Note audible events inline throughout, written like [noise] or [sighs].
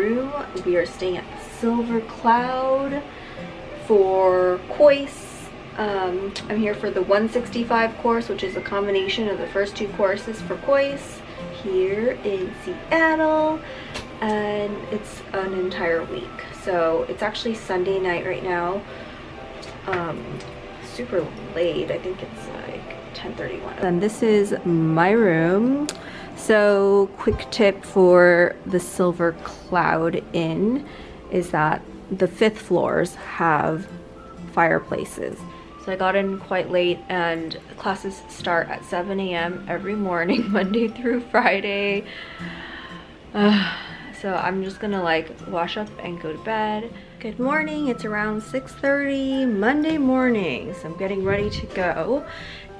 We are staying at Silver Cloud for Kois. Um, I'm here for the 165 course, which is a combination of the first two courses for Kois here in Seattle. And it's an entire week. So it's actually Sunday night right now. Um, super late. I think it's like 10.31. And this is my room. So quick tip for the Silver Cloud Inn is that the fifth floors have fireplaces. So I got in quite late and classes start at 7 a.m. every morning, [laughs] Monday through Friday. Uh, [sighs] so I'm just gonna like wash up and go to bed. Good morning, it's around 6.30 Monday morning, so I'm getting ready to go.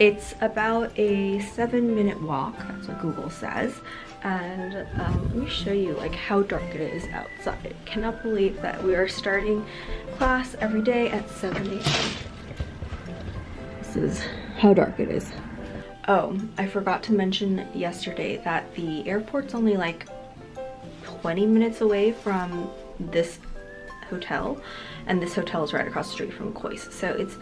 It's about a seven minute walk, that's what Google says. And um, let me show you like how dark it is outside. Cannot believe that we are starting class every day at 7 a.m. This is how dark it is. Oh, I forgot to mention yesterday that the airport's only like 20 minutes away from this hotel and this hotel is right across the street from Kois. So it's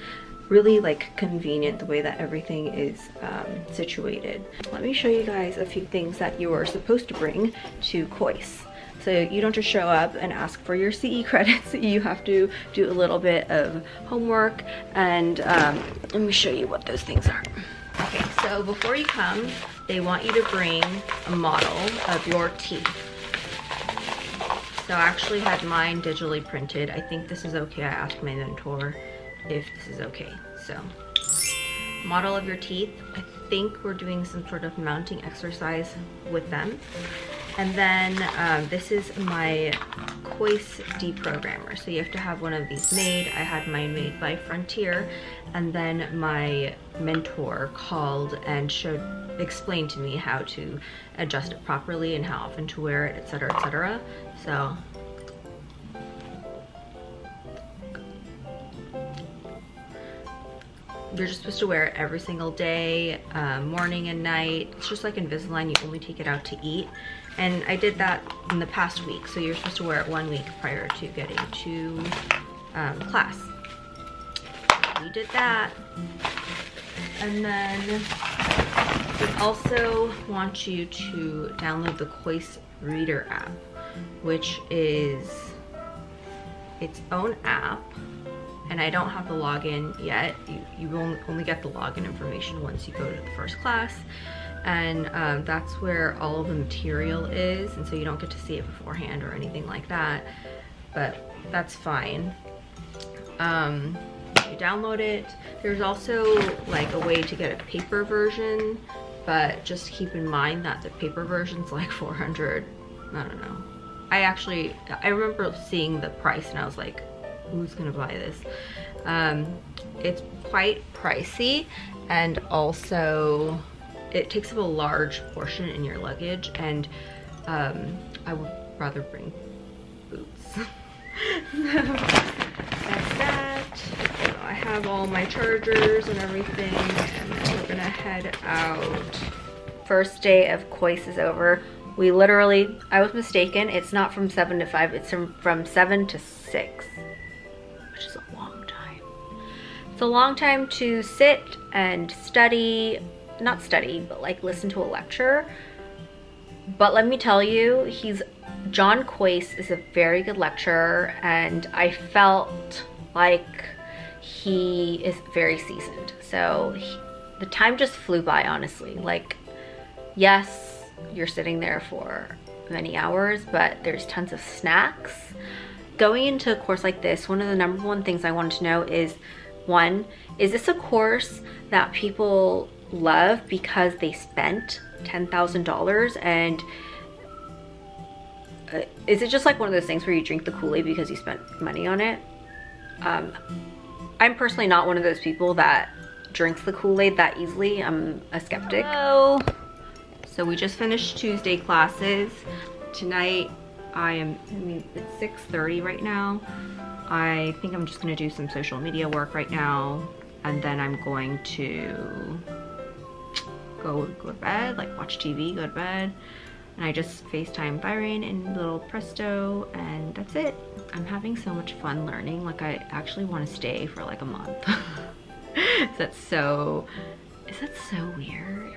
really like convenient the way that everything is um, situated. Let me show you guys a few things that you are supposed to bring to Kois. So you don't just show up and ask for your CE [laughs] credits, you have to do a little bit of homework and um, let me show you what those things are. Okay, so before you come, they want you to bring a model of your teeth. So I actually had mine digitally printed. I think this is okay. I asked my mentor if this is okay. So, model of your teeth. I think we're doing some sort of mounting exercise with them. And then um, this is my Kois deprogrammer. So you have to have one of these made. I had mine made by Frontier. And then my mentor called and showed, explained to me how to adjust it properly and how often to wear it, etc., etc. So you're just supposed to wear it every single day, um, morning and night. It's just like Invisalign, you only take it out to eat. And I did that in the past week, so you're supposed to wear it one week prior to getting to um, class. We did that. And then we also want you to download the Kois Reader app, which is its own app and I don't have the login yet. You, you only get the login information once you go to the first class. And um, that's where all of the material is. And so you don't get to see it beforehand or anything like that. But that's fine. Um, you download it. There's also like a way to get a paper version, but just keep in mind that the paper version's like 400, I don't know. I actually, I remember seeing the price and I was like, who's gonna buy this? Um, it's quite pricey and also it takes up a large portion in your luggage and um, I would rather bring boots. [laughs] that's that. I have all my chargers and everything and we're gonna head out. First day of Kois is over. We literally, I was mistaken, it's not from 7 to 5, it's from, from 7 to 6 which is a long time. It's a long time to sit and study, not study, but like listen to a lecture. But let me tell you, he's John Kois is a very good lecturer and I felt like he is very seasoned. So he, the time just flew by, honestly. Like, yes, you're sitting there for many hours, but there's tons of snacks going into a course like this, one of the number one things I wanted to know is one, is this a course that people love because they spent $10,000 and uh, is it just like one of those things where you drink the Kool-Aid because you spent money on it? Um, I'm personally not one of those people that drinks the Kool-Aid that easily. I'm a skeptic. Hello. So we just finished Tuesday classes. Tonight I am, I mean, it's 6.30 right now. I think I'm just gonna do some social media work right now and then I'm going to go, go to bed, like watch TV, go to bed. and I just FaceTime Byron in little Presto and that's it. I'm having so much fun learning. Like I actually want to stay for like a month. [laughs] that's so, is that so weird?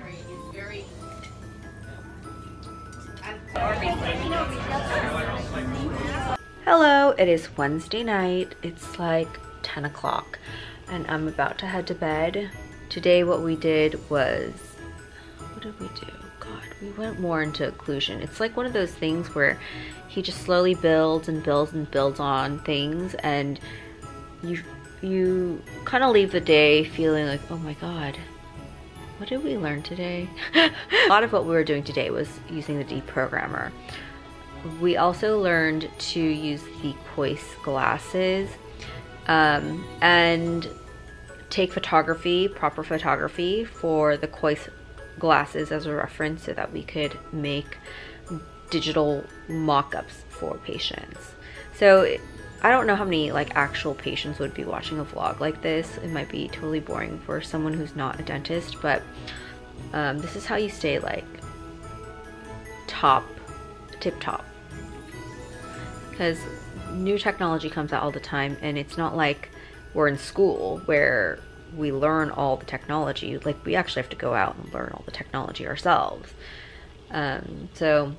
Hello, it is Wednesday night. It's like 10 o'clock and I'm about to head to bed. Today what we did was, what did we do? God, we went more into occlusion. It's like one of those things where he just slowly builds and builds and builds on things and you you kind of leave the day feeling like, oh my God, what did we learn today? [laughs] a lot of what we were doing today was using the deprogrammer. We also learned to use the Kois glasses um, and take photography, proper photography for the Kois glasses as a reference so that we could make digital mock-ups for patients. So I don't know how many like actual patients would be watching a vlog like this. It might be totally boring for someone who's not a dentist, but um, this is how you stay like top, tip top. Because new technology comes out all the time and it's not like we're in school where we learn all the technology. Like we actually have to go out and learn all the technology ourselves. Um, so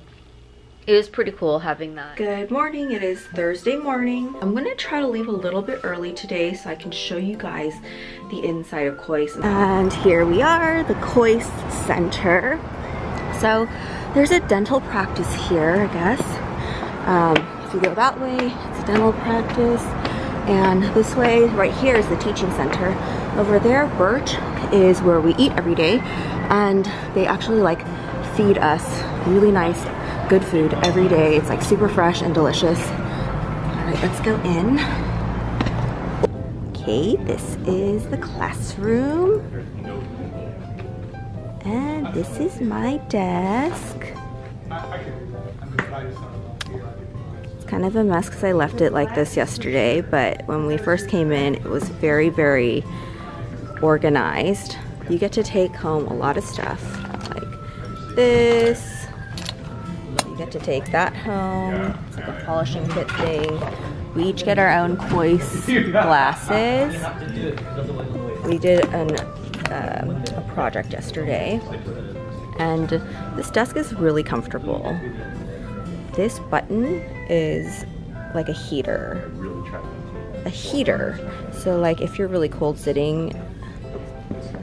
it was pretty cool having that. Good morning, it is Thursday morning. I'm gonna try to leave a little bit early today so I can show you guys the inside of Kois. And here we are, the Kois Center. So there's a dental practice here, I guess. Um, you go that way, it's a dental practice. And this way, right here is the teaching center. Over there, Burt, is where we eat every day. And they actually like feed us really nice, good food every day. It's like super fresh and delicious. All right, let's go in. Okay, this is the classroom. And this is my desk It's kind of a mess because I left it like this yesterday, but when we first came in, it was very, very organized. You get to take home a lot of stuff, like this. You get to take that home. It's like a polishing kit thing. We each get our own Kois [laughs] glasses. We did an, uh, a project yesterday, and this desk is really comfortable. This button is like a heater. A heater. So like if you're really cold sitting,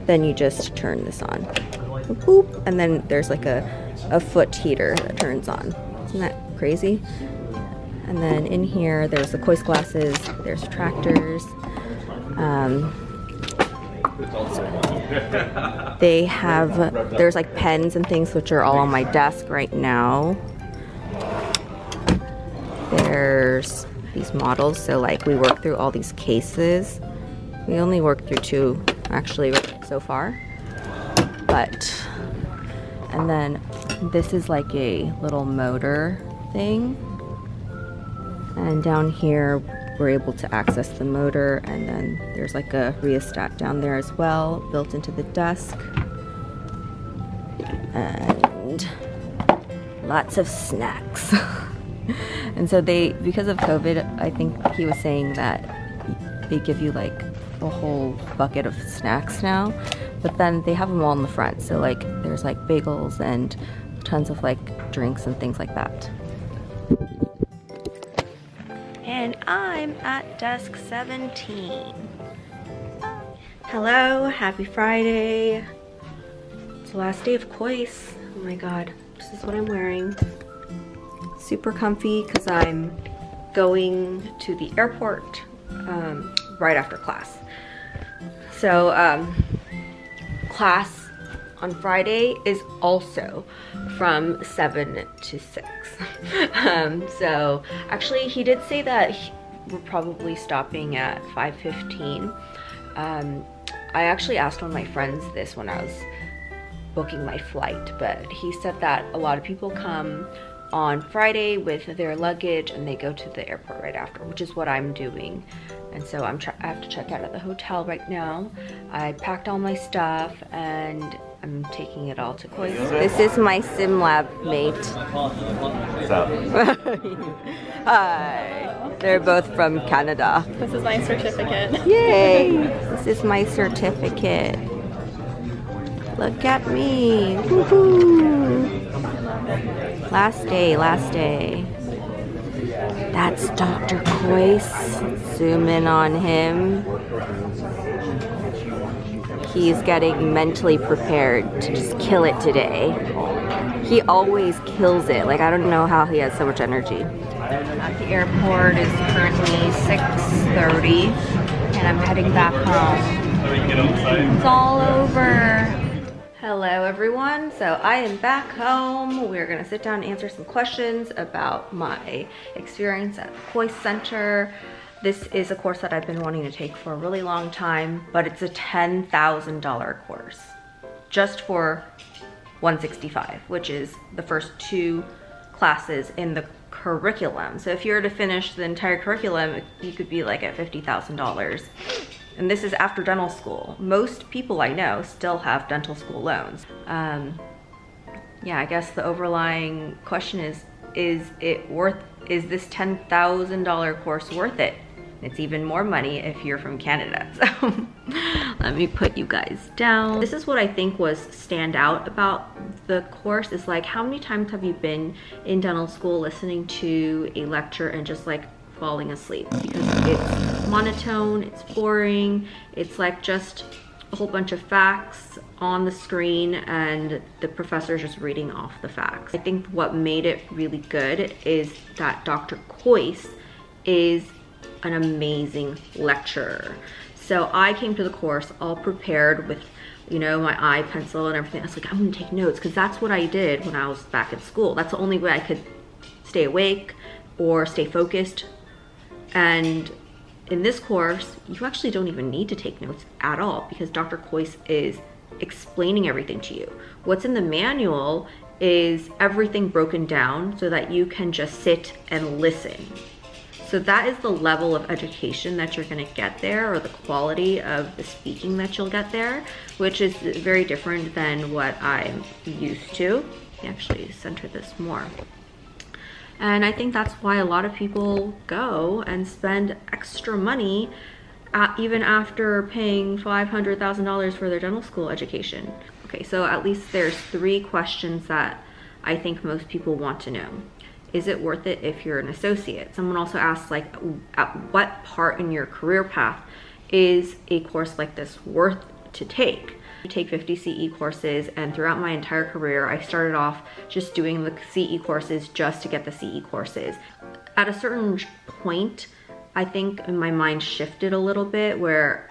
then you just turn this on. Boop, and then there's like a, a foot heater that turns on. Isn't that crazy? And then in here, there's the Kois glasses, there's tractors. Um, they have, there's like pens and things which are all on my desk right now there's these models. So like we work through all these cases. We only worked through two actually so far. But, and then this is like a little motor thing. And down here, we're able to access the motor and then there's like a rheostat down there as well, built into the desk. And lots of snacks. [laughs] and so they, because of COVID, I think he was saying that they give you like a whole bucket of snacks now, but then they have them all in the front. So like there's like bagels and tons of like drinks and things like that. And I'm at desk 17. Hello, happy Friday. It's the last day of Kois. Oh my god, this is what I'm wearing super comfy because I'm going to the airport um, right after class. So um, class on Friday is also from 7 to 6. [laughs] um, so actually he did say that he, we're probably stopping at 5.15. Um, I actually asked one of my friends this when I was booking my flight, but he said that a lot of people come on Friday with their luggage and they go to the airport right after, which is what I'm doing. And so I'm I have to check out at the hotel right now. I packed all my stuff and I'm taking it all to Kois. This is my sim lab mate. What's up? [laughs] Hi. They're both from Canada. This is my certificate. Yay! This is my certificate. Look at me. Last day, last day. That's Dr. Kois. Zoom in on him. He's getting mentally prepared to just kill it today. He always kills it. Like, I don't know how he has so much energy. At the airport is currently 6.30 and I'm heading back home. It's all over. Hello everyone, so I am back home. We're gonna sit down and answer some questions about my experience at the Kois Center. This is a course that I've been wanting to take for a really long time, but it's a $10,000 course just for 165, which is the first two classes in the curriculum. So if you were to finish the entire curriculum, you could be like at $50,000. And this is after dental school. Most people I know still have dental school loans. Um, yeah, I guess the overlying question is, is it worth, is this $10,000 course worth it? It's even more money if you're from Canada. [laughs] So let me put you guys down. This is what I think was stand out about the course is like how many times have you been in dental school listening to a lecture and just like falling asleep because it's monotone, it's boring, it's like just a whole bunch of facts on the screen and the professor's just reading off the facts. I think what made it really good is that Dr. Kois is an amazing lecturer. So I came to the course all prepared with you know, my eye pencil and everything. I was like, I'm gonna take notes because that's what I did when I was back at school. That's the only way I could stay awake or stay focused. And in this course, you actually don't even need to take notes at all because Dr. Kois is explaining everything to you. What's in the manual is everything broken down so that you can just sit and listen. So that is the level of education that you're gonna get there or the quality of the speaking that you'll get there, which is very different than what I'm used to. Actually center this more. And I think that's why a lot of people go and spend extra money at, even after paying $500,000 for their dental school education. Okay, so at least there's three questions that I think most people want to know is it worth it if you're an associate? Someone also asked like, at what part in your career path is a course like this worth to take? I take 50 CE courses and throughout my entire career, I started off just doing the CE courses just to get the CE courses. At a certain point, I think my mind shifted a little bit where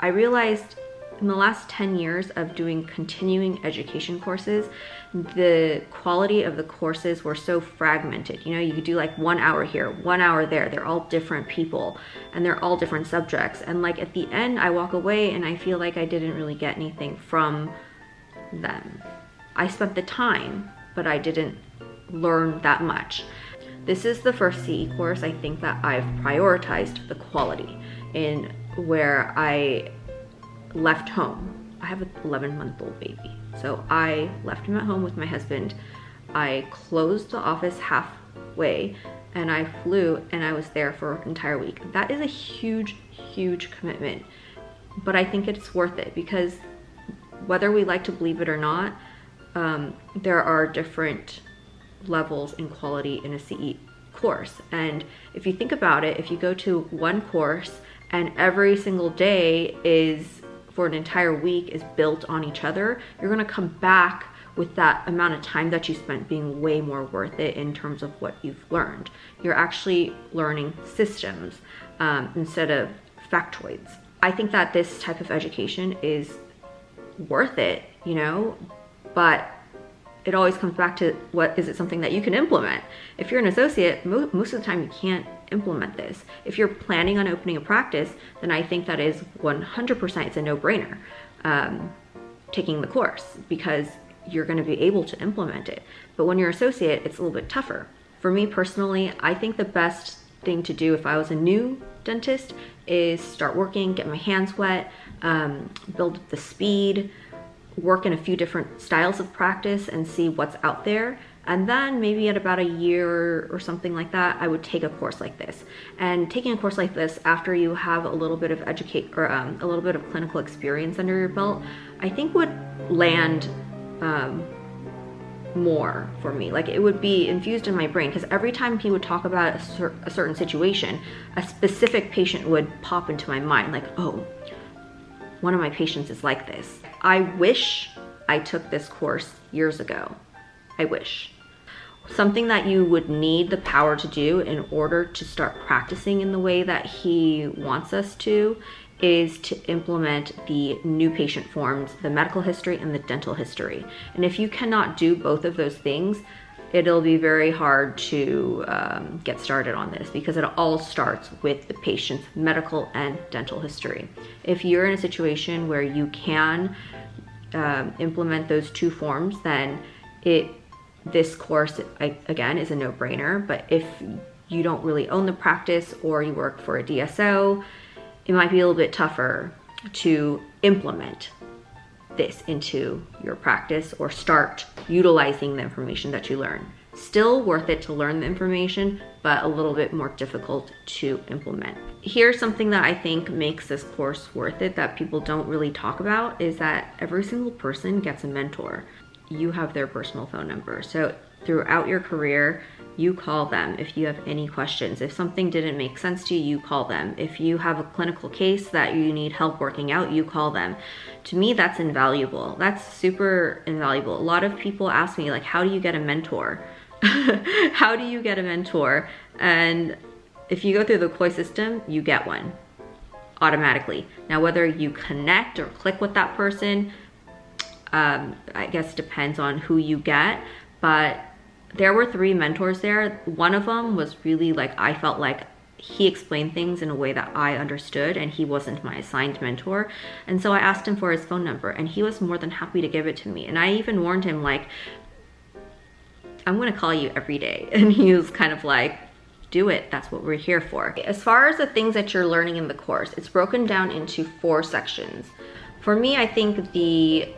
I realized in the last 10 years of doing continuing education courses, the quality of the courses were so fragmented. You know, you could do like one hour here, one hour there. They're all different people and they're all different subjects. And like at the end, I walk away and I feel like I didn't really get anything from them. I spent the time, but I didn't learn that much. This is the first CE course I think that I've prioritized the quality in where I left home. I have an 11 month old baby. So I left him at home with my husband. I closed the office halfway and I flew and I was there for an entire week. That is a huge, huge commitment. But I think it's worth it because whether we like to believe it or not, um, there are different levels in quality in a CE course. And if you think about it, if you go to one course and every single day is for an entire week is built on each other, you're gonna come back with that amount of time that you spent being way more worth it in terms of what you've learned. You're actually learning systems um, instead of factoids. I think that this type of education is worth it, you know, but it always comes back to what is it something that you can implement? If you're an associate, mo most of the time you can't implement this. If you're planning on opening a practice, then I think that is 100% it's a no-brainer um, taking the course because you're going to be able to implement it. But when you're associate, it's a little bit tougher. For me personally, I think the best thing to do if I was a new dentist is start working, get my hands wet, um, build the speed, work in a few different styles of practice and see what's out there. And then maybe at about a year or something like that, I would take a course like this. And taking a course like this after you have a little bit of educate or um, a little bit of clinical experience under your belt, I think would land um, more for me. Like it would be infused in my brain because every time he would talk about a, cer a, certain situation, a specific patient would pop into my mind like, oh, one of my patients is like this. I wish I took this course years ago. I wish. Something that you would need the power to do in order to start practicing in the way that he wants us to is to implement the new patient forms, the medical history and the dental history. And if you cannot do both of those things, it'll be very hard to um, get started on this because it all starts with the patient's medical and dental history. If you're in a situation where you can um, implement those two forms, then it this course again is a no-brainer. But if you don't really own the practice or you work for a DSO, it might be a little bit tougher to implement this into your practice or start utilizing the information that you learn. Still worth it to learn the information, but a little bit more difficult to implement. Here's something that I think makes this course worth it that people don't really talk about is that every single person gets a mentor. You have their personal phone number. So throughout your career, you call them if you have any questions. If something didn't make sense to you, you call them. If you have a clinical case that you need help working out, you call them. To me, that's invaluable. That's super invaluable. A lot of people ask me like, how do you get a mentor? [laughs] how do you get a mentor? And if you go through the Kois system, you get one automatically. Now, whether you connect or click with that person, um, I guess depends on who you get, but there were three mentors there. One of them was really like, I felt like he explained things in a way that I understood and he wasn't my assigned mentor. And so I asked him for his phone number and he was more than happy to give it to me. And I even warned him like, I'm gonna call you every day. [laughs] And he was kind of like, do it, that's what we're here for. As far as the things that you're learning in the course, it's broken down into four sections. For me, I think the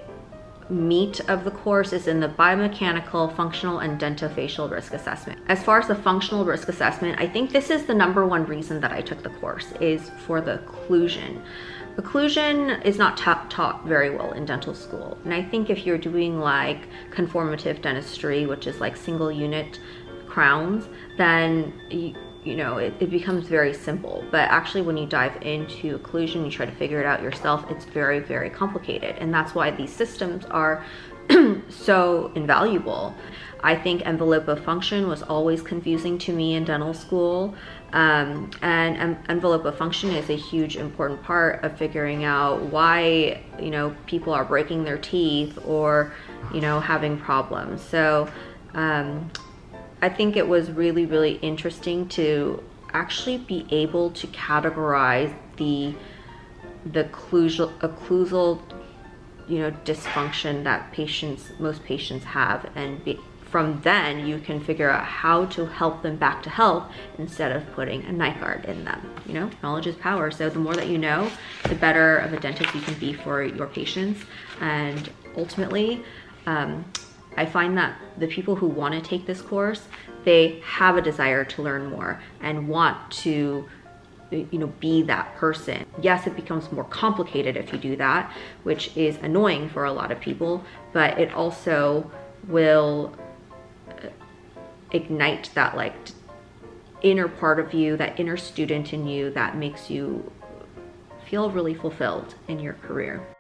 meat of the course is in the biomechanical, functional, and dentofacial risk assessment. As far as the functional risk assessment, I think this is the number one reason that I took the course is for the occlusion. Occlusion is not ta taught very well in dental school. And I think if you're doing like conformative dentistry, which is like single unit crowns, then you, you know, it, it, becomes very simple. But actually when you dive into occlusion, you try to figure it out yourself, it's very, very complicated. And that's why these systems are [clears throat] so invaluable. I think envelope of function was always confusing to me in dental school. Um, and um, envelope of function is a huge important part of figuring out why, you know, people are breaking their teeth or, you know, having problems. So um, I think it was really, really interesting to actually be able to categorize the the occlusal, occlusal you know dysfunction that patients most patients have. And be, from then you can figure out how to help them back to health instead of putting a night guard in them. You know knowledge is power. So the more that you know the better of a dentist you can be for your patients. And ultimately um, I find that the people who want to take this course, they have a desire to learn more and want to you know be that person. Yes it becomes more complicated if you do that which is annoying for a lot of people but it also will uh, ignite that like inner part of you that inner student in you that makes you feel really fulfilled in your career